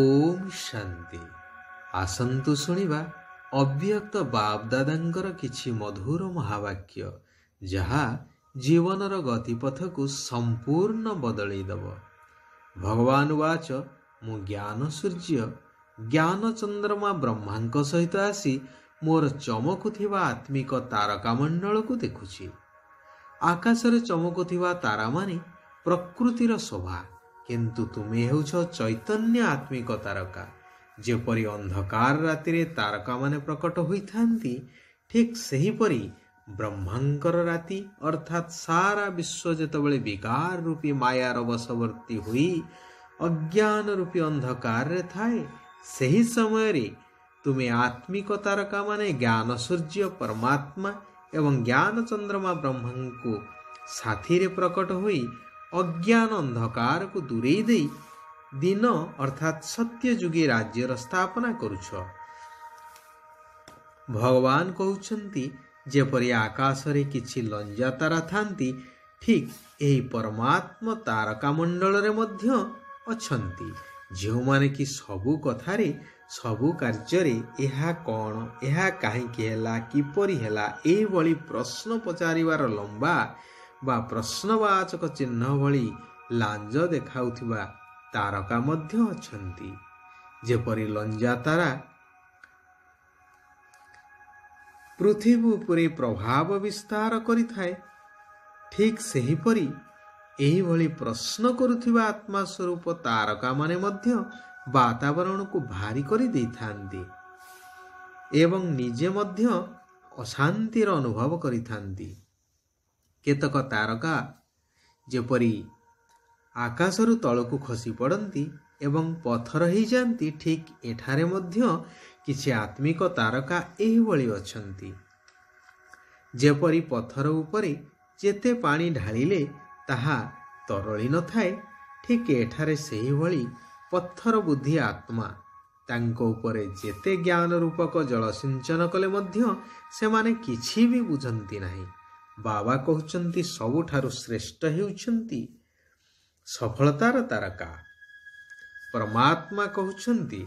ଓମ୍ ଶାନ୍ତି। ଆସନ୍ତୁ ଶୁଣିବା ଅବ୍ୟକ୍ତ ବାବଦାଦାଙ୍କର କିଛି ମଧୁର ମହାବାକ୍ୟ ଯାହା ଜୀବନର ଗତିପଥକୁ ସମ୍ପୂର୍ଣ୍ଣ ବଦଳେଇ ଦେବ। ଭଗବାନ ବାଚ ମୁଁ ଜ୍ଞାନ ସୂର୍ଯ୍ୟ ଜ୍ଞାନ ଚନ୍ଦ୍ରମା ବ୍ରହ୍ମାଙ୍କ ସହିତ ଆସି ମୋର ଚମକୁଥିବା ଆତ୍ମିକ ତାରକାମଣ୍ଡଳକୁ ଦେଖୁଛି। ଆକାଶରେ ଚମକୁଥିବା ତାରାମାନେ ପ୍ରକୃତିର ଶୋଭା କିନ୍ତୁ ତୁମେ ହେଉଛ ଚୈତନ୍ୟ ଆତ୍ମିକ ତାରକା ଯେପରି ଅନ୍ଧକାର ରାତିରେ ତାରକାମାନେ ପ୍ରକଟ ହୋଇଥାନ୍ତି ଠିକ୍ ସେହିପରି ବ୍ରହ୍ମାଙ୍କର ରାତି ଅର୍ଥାତ୍ ସାରା ବିଶ୍ୱ ଯେତେବେଳେ ବିକାର ରୂପୀ ମାୟାର ବଶବର୍ତ୍ତୀ ହୋଇ ଅଜ୍ଞାନ ରୂପୀ ଅନ୍ଧକାରରେ ଥାଏ ସେହି ସମୟରେ ତୁମେ ଆତ୍ମିକ ତାରକାମାନେ ଜ୍ଞାନ ସୂର୍ଯ୍ୟ ପରମାତ୍ମା ଏବଂ ଜ୍ଞାନ ଚନ୍ଦ୍ରମା ବ୍ରହ୍ମାଙ୍କୁ ସାଥିରେ ପ୍ରକଟ ହୋଇ ଅଜ୍ଞାନ ଅନ୍ଧକାରକୁ ଦୂରେଇ ଦେଇ ଦିନ ଅର୍ଥାତ୍ ସତ୍ୟ ଯୁଗୀ ରାଜ୍ୟର ସ୍ଥାପନା କରୁଛ। ଭଗବାନ କହୁଛନ୍ତି ଯେପରି ଆକାଶରେ କିଛି ଲଞ୍ଜା ତାରା ଥାନ୍ତି ଠିକ୍ ଏହି ପରମାତ୍ମ ତାରକାମଣ୍ଡଳରେ ମଧ୍ୟ ଅଛନ୍ତି। ଯେଉଁମାନେ କି ସବୁ କଥାରେ ସବୁ କାର୍ଯ୍ୟରେ ଏହା କ'ଣ ଏହା କାହିଁକି ହେଲା କିପରି ହେଲା ଏହିଭଳି ପ୍ରଶ୍ନ ପଚାରିବାର ଲମ୍ବା ବା ପ୍ରଶ୍ନବାଚକ ଚିହ୍ନ ଭଳି ଲାଞ୍ଜ ଦେଖାଉଥିବା ତାରକା ମଧ୍ୟ ଅଛନ୍ତି। ଯେପରି ଲଞ୍ଜା ତାରା ପୃଥିବୀ ଉପରେ ପ୍ରଭାବ ବିସ୍ତାର କରିଥାଏ ଠିକ୍ ସେହିପରି ଏହିଭଳି ପ୍ରଶ୍ନ କରୁଥିବା ଆତ୍ମା ସ୍ୱରୂପ ତାରକାମାନେ ମଧ୍ୟ ବାତାବରଣକୁ ଭାରି କରି ଦେଇଥାନ୍ତି ଏବଂ ନିଜେ ମଧ୍ୟ ଅଶାନ୍ତିର ଅନୁଭବ କରିଥାନ୍ତି। କେତେକ ତାରକା ଯେପରି ଆକାଶରୁ ତଳକୁ ଖସି ପଡ଼ନ୍ତି ଏବଂ ପଥର ହେଇଯାଆନ୍ତି ଠିକ୍ ଏଠାରେ ମଧ୍ୟ କିଛି ଆତ୍ମିକ ତାରକା ଏହିଭଳି ଅଛନ୍ତି। ଯେପରି ପଥର ଉପରେ ଯେତେ ପାଣି ଢାଳିଲେ ତାହା ତରଳି ନଥାଏ ଠିକ୍ ଏଠାରେ ସେହିଭଳି ପଥର ବୁଦ୍ଧି ଆତ୍ମା ତାଙ୍କ ଉପରେ ଯେତେ ଜ୍ଞାନ ରୂପକ ଜଳସିଞ୍ଚନ କଲେ ମଧ୍ୟ ସେମାନେ କିଛି ବି ବୁଝନ୍ତି ନାହିଁ। ବାବା କହୁଛନ୍ତି ସବୁଠାରୁ ଶ୍ରେଷ୍ଠ ହେଉଛନ୍ତି ସଫଳତାର ତାରକା। ପରମାତ୍ମା କହୁଛନ୍ତି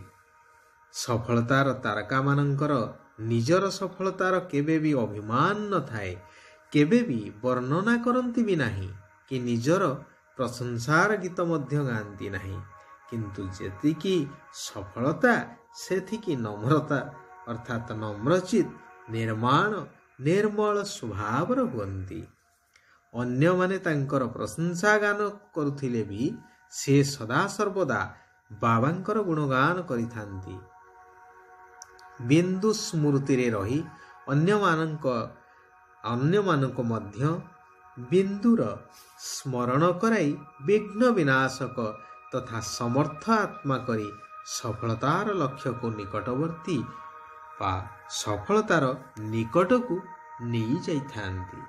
ସଫଳତାର ତାରକାମାନଙ୍କର ନିଜର ସଫଳତାର କେବେ ବି ଅଭିମାନ ନଥାଏ କେବେ ବି ବର୍ଣ୍ଣନା କରନ୍ତି ବି ନାହିଁ କି ନିଜର ପ୍ରଶଂସାର ଗୀତ ମଧ୍ୟ ଗାଆନ୍ତି ନାହିଁ। କିନ୍ତୁ ଯେତିକି ସଫଳତା ସେତିକି ନମ୍ରତା ଅର୍ଥାତ୍ ନମ୍ରଚିତ ନିର୍ମାଣ ନିର୍ମଳ ସ୍ୱଭାବର ହୁଅନ୍ତି। ଅନ୍ୟମାନେ ତାଙ୍କର ପ୍ରଶଂସା ଗାନ କରୁଥିଲେ ବି ସେ ସଦାସର୍ବଦା ବାବାଙ୍କର ଗୁଣଗାନ କରିଥାନ୍ତି। ବିନ୍ଦୁ ସ୍ମୃତିରେ ରହି ଅନ୍ୟମାନଙ୍କ ଅନ୍ୟମାନଙ୍କୁ ମଧ୍ୟ ବିନ୍ଦୁର ସ୍ମରଣ କରାଇ ବିଘ୍ନ ବିନାଶକ ତଥା ସମର୍ଥ ଆତ୍ମା କରି ସଫଳତାର ଲକ୍ଷ୍ୟକୁ ନିକଟବର୍ତ୍ତୀ ବା ସଫଳତାର ନିକଟକୁ ନେଇଯାଇଥାନ୍ତି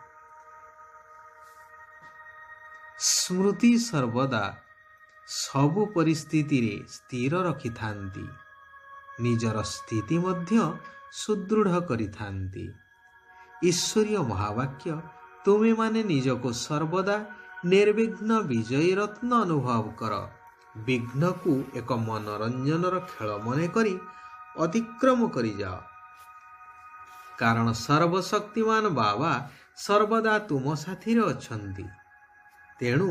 ସ୍ମୃତି ସର୍ବଦା ସବୁ ପରିସ୍ଥିତିରେ ସ୍ଥିର ରଖିଥାନ୍ତି। ନିଜର ସ୍ଥିତି ମଧ୍ୟ ସୁଦୃଢ଼ କରିଥାନ୍ତି। ଈଶ୍ୱରୀୟ ମହାବାକ୍ୟ ତୁମେମାନେ ନିଜକୁ ସର୍ବଦା ନିର୍ବିଘ୍ନ ବିଜୟୀ ରତ୍ନ ଅନୁଭବ କର। ବିଘ୍ନକୁ ଏକ ମନୋରଞ୍ଜନର ଖେଳ ମନେ କରି ଅତିକ୍ରମ କରିଯାଅ। କାରଣ ସର୍ବଶକ୍ତିମାନ ବାବା ସର୍ବଦା ତୁମ ସାଥିରେ ଅଛନ୍ତି। ତେଣୁ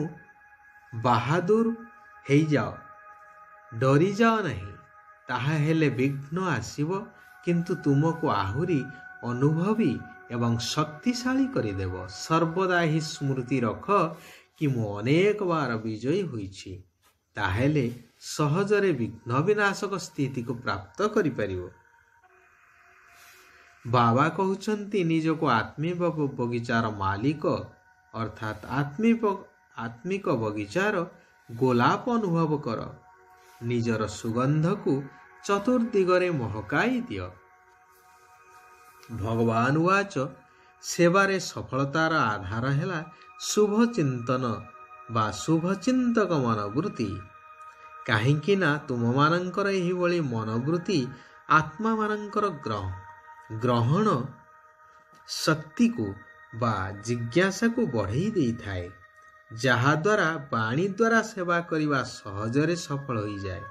ବାହାଦୁର ହେଇଯାଅ ଡରିଯାଅ ନାହିଁ। ତାହା ହେଲେ ବିଘ୍ନ ଆସିବ କିନ୍ତୁ ତୁମକୁ ଆହୁରି ଅନୁଭବୀ ଏବଂ ଶକ୍ତିଶାଳୀ କରିଦେବ। ସର୍ବଦା ଏହି ସ୍ମୃତି ରଖ କି ମୁଁ ଅନେକ ବାର ବିଜୟୀ ହୋଇଛି। ତାହେଲେ ସହଜରେ ବିଘ୍ନ ବିନାଶକ ସ୍ଥିତିକୁ ପ୍ରାପ୍ତ କରିପାରିବ। ବାବା କହୁଛନ୍ତି ନିଜକୁ ଆତ୍ମିକ ବଗିଚାର ମାଲିକ ଅର୍ଥାତ୍ ଆତ୍ମିକ ଆତ୍ମିକ ବଗିଚାର ଗୋଲାପ ଅନୁଭବ କର। ନିଜର ସୁଗନ୍ଧକୁ ଚତୁର୍ଦିଗରେ ମହକାଇ ଦିଅ। ଭଗବାନ ୱାଚ ସେବାରେ ସଫଳତାର ଆଧାର ହେଲା ଶୁଭ ଚିନ୍ତନ ବା ଶୁଭ ଚିନ୍ତକ ମନୋବୃତ୍ତି କାହିଁକି ନା ତୁମମାନଙ୍କର ଏହିଭଳି ମନୋବୃତ୍ତି ଆତ୍ମାମାନଙ୍କର ଗ୍ରହ ଗ୍ରହଣ ଶକ୍ତିକୁ ବା ଜିଜ୍ଞାସାକୁ ବଢ଼େଇ ଦେଇଥାଏ ଯାହାଦ୍ୱାରା ବାଣୀ ଦ୍ୱାରା ସେବା କରିବା ସହଜରେ ସଫଳ ହୋଇଯାଏ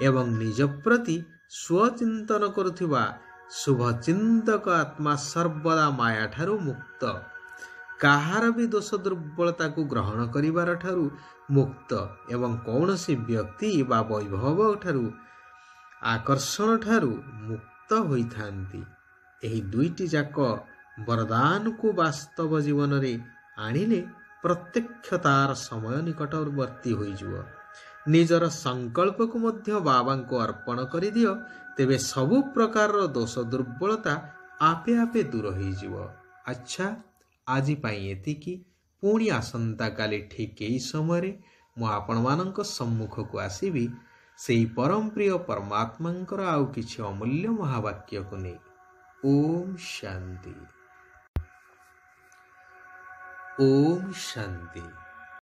ଏବଂ ନିଜ ପ୍ରତି ସ୍ୱଚିନ୍ତନ କରୁଥିବା ଶୁଭଚିନ୍ତକ ଆତ୍ମା ସର୍ବଦା ମାୟାଠାରୁ ମୁକ୍ତ। କାହାର ବି ଦୋଷ ଦୁର୍ବଳତାକୁ ଗ୍ରହଣ କରିବାର ଠାରୁ ମୁକ୍ତ ଏବଂ କୌଣସି ବ୍ୟକ୍ତି ବା ବୈଭବ ଠାରୁ ଆକର୍ଷଣ ଠାରୁ ମୁକ୍ତ ହୋଇଥାନ୍ତି। ଏହି ଦୁଇଟି ଯାକ ବରଦାନକୁ ବାସ୍ତବ ଜୀବନରେ ଆଣିଲେ ପ୍ରତ୍ୟକ୍ଷ ତାର ସମୟ ନିକଟବର୍ତ୍ତୀ ହୋଇଯିବ। ନିଜର ସଂକଳ୍ପକୁ ମଧ୍ୟ ବାବାଙ୍କୁ ଅର୍ପଣ କରିଦିଅ ତେବେ ସବୁ ପ୍ରକାରର ଦୋଷ ଦୁର୍ବଳତା ଆପେ ଆପେ ଦୂର ହୋଇଯିବ। ଆଚ୍ଛା ଆଜି ପାଇଁ ଏତିକି ପୁଣି ଆସନ୍ତାକାଲି ଠିକ୍ ଏହି ସମୟରେ ମୁଁ ଆପଣମାନଙ୍କ ସମ୍ମୁଖକୁ ଆସିବି ସେହି ପରମ ପ୍ରିୟ ପରମାତ୍ମାଙ୍କର ଆଉ କିଛି ଅମୂଲ୍ୟ ମହାବାକ୍ୟକୁ ନେଇ ଓମ୍ ଶାନ୍ତି ଓମ୍ ଶାନ୍ତି